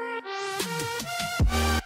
Bye.